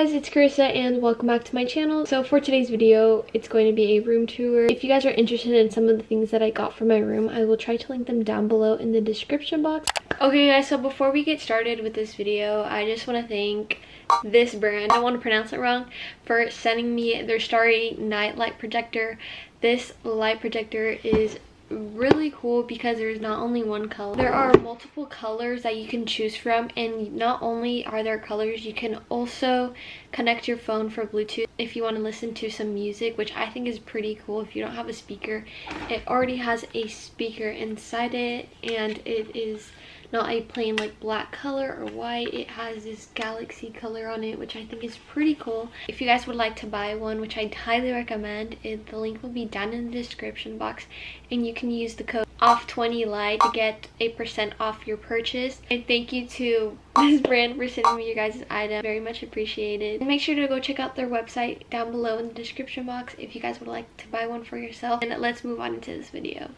it's Carisa and welcome back to my channel. So for today's video, it's going to be a room tour. If you guys are interested in some of the things that I got for my room, I will try to link them down below in the description box. Okay guys, so before we get started with this video, I just want to thank this brand, I want to pronounce it wrong, for sending me their Starry Night Light Projector. This light projector is really cool because there's not only one color. There are multiple colors that you can choose from and not only are there colors you can also connect your phone for bluetooth if you want to listen to some music which i think is pretty cool. If you don't have a speaker it already has a speaker inside it and it is not a plain like black color or white. It has this galaxy color on it which i think is pretty cool. If you guys would like to buy one which i highly recommend it, the link will be down in the description box and you can use the code OFF20LIGHT to get a percent off your purchase. And thank you to this brand for sending me your guys' item. Very much appreciated. And make sure to go check out their website down below in the description box if you guys would like to buy one for yourself. And let's move on into this video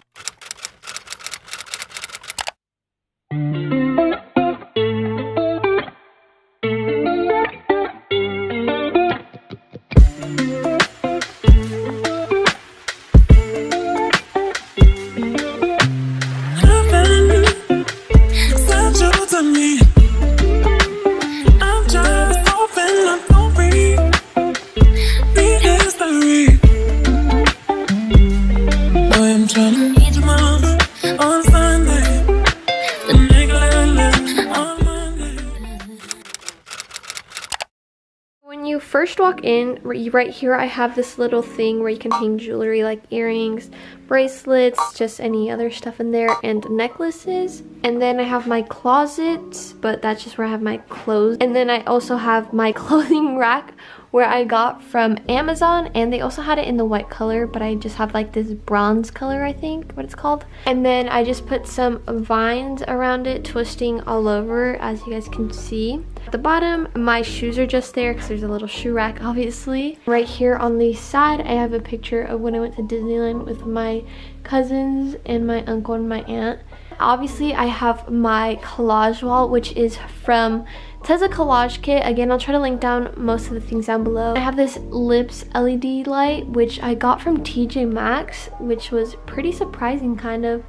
first walk in, right here I have this little thing where you can hang jewelry like earrings, bracelets, just any other stuff in there, and necklaces. And then I have my closet, but that's just where I have my clothes. And then I also have my clothing rack where I got from Amazon and they also had it in the white color but I just have like this bronze color I think what it's called. And then I just put some vines around it twisting all over as you guys can see. At the bottom my shoes are just there because there's a little shoe rack obviously. Right here on the side I have a picture of when I went to Disneyland with my cousins and my uncle and my aunt obviously I have my collage wall which is from Tezza collage kit. Again I'll try to link down most of the things down below. I have this lips LED light which I got from TJ Maxx which was pretty surprising kind of.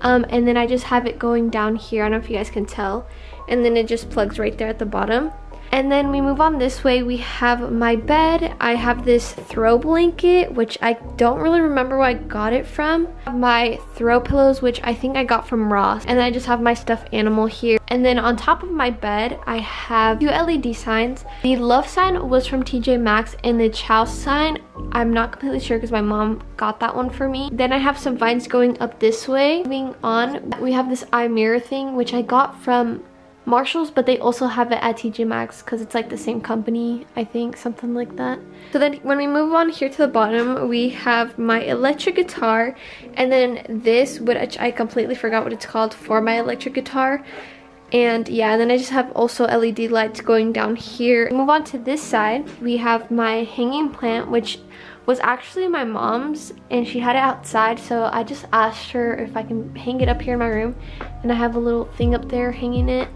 Um, and then I just have it going down here. I don't know if you guys can tell. And then it just plugs right there at the bottom and then we move on this way, we have my bed. I have this throw blanket, which I don't really remember where I got it from. My throw pillows, which I think I got from Ross. And I just have my stuffed animal here. And then on top of my bed, I have two LED signs. The love sign was from TJ Maxx and the ciao sign, I'm not completely sure because my mom got that one for me. Then I have some vines going up this way. Moving on, we have this eye mirror thing, which I got from Marshalls, but they also have it at TJ Maxx because it's like the same company, I think, something like that. So then when we move on here to the bottom, we have my electric guitar and then this, which I completely forgot what it's called for my electric guitar. And yeah, and then I just have also LED lights going down here. Move on to this side, we have my hanging plant, which was actually my mom's and she had it outside so I just asked her if I can hang it up here in my room and I have a little thing up there hanging it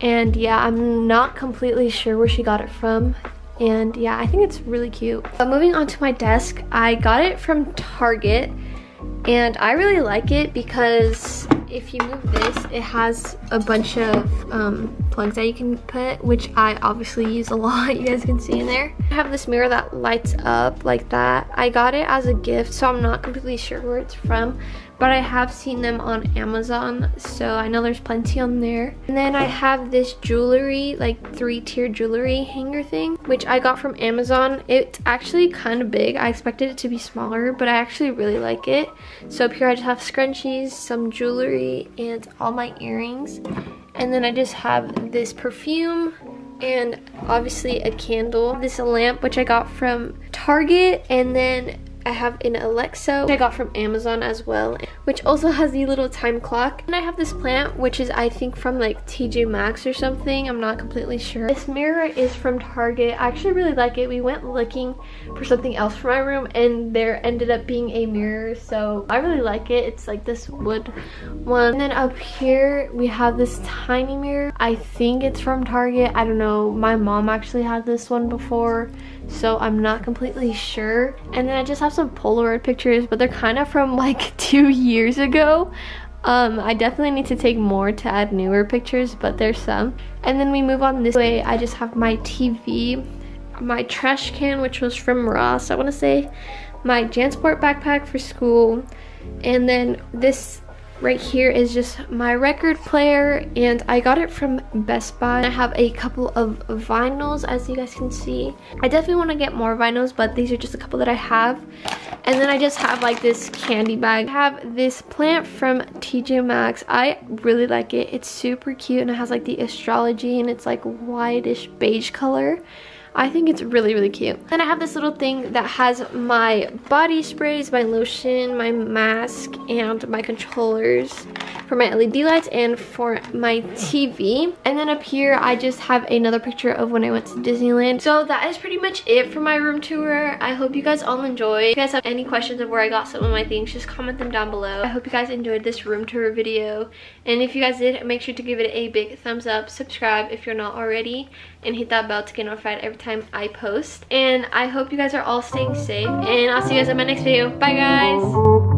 and yeah, I'm not completely sure where she got it from. And yeah, I think it's really cute. But moving on to my desk, I got it from Target. And I really like it because if you move this, it has a bunch of um, plugs that you can put, which I obviously use a lot, you guys can see in there. I have this mirror that lights up like that. I got it as a gift, so I'm not completely sure where it's from, but I have seen them on Amazon, so I know there's plenty on there. And then I have this jewelry, like three-tier jewelry hanger thing, which I got from Amazon. It's actually kind of big. I expected it to be smaller, but I actually really like it. So up here I just have scrunchies, some jewelry, and all my earrings. And then I just have this perfume and obviously a candle. This lamp, which I got from Target, and then I have an Alexa I got from Amazon as well, which also has the little time clock. And I have this plant, which is I think from like TJ Maxx or something. I'm not completely sure. This mirror is from Target. I actually really like it. We went looking for something else for my room and there ended up being a mirror. So I really like it. It's like this wood one. And then up here we have this tiny mirror. I think it's from Target. I don't know. My mom actually had this one before, so I'm not completely sure. And then I just have some Polaroid pictures, but they're kind of from like two years ago. Um, I definitely need to take more to add newer pictures, but there's some. And then we move on this way. I just have my TV, my trash can, which was from Ross, I want to say, my Jansport backpack for school, and then this right here is just my record player and I got it from Best Buy. I have a couple of vinyls as you guys can see. I definitely want to get more vinyls but these are just a couple that I have. And then I just have like this candy bag. I have this plant from TJ Maxx. I really like it. It's super cute and it has like the astrology and it's like whitish beige color. I think it's really, really cute. Then I have this little thing that has my body sprays, my lotion, my mask, and my controllers for my LED lights and for my TV. And then up here, I just have another picture of when I went to Disneyland. So that is pretty much it for my room tour. I hope you guys all enjoyed. If you guys have any questions of where I got some of my things, just comment them down below. I hope you guys enjoyed this room tour video. And if you guys did, make sure to give it a big thumbs up, subscribe if you're not already, and hit that bell to get notified every time I post. And I hope you guys are all staying safe, and I'll see you guys in my next video. Bye guys!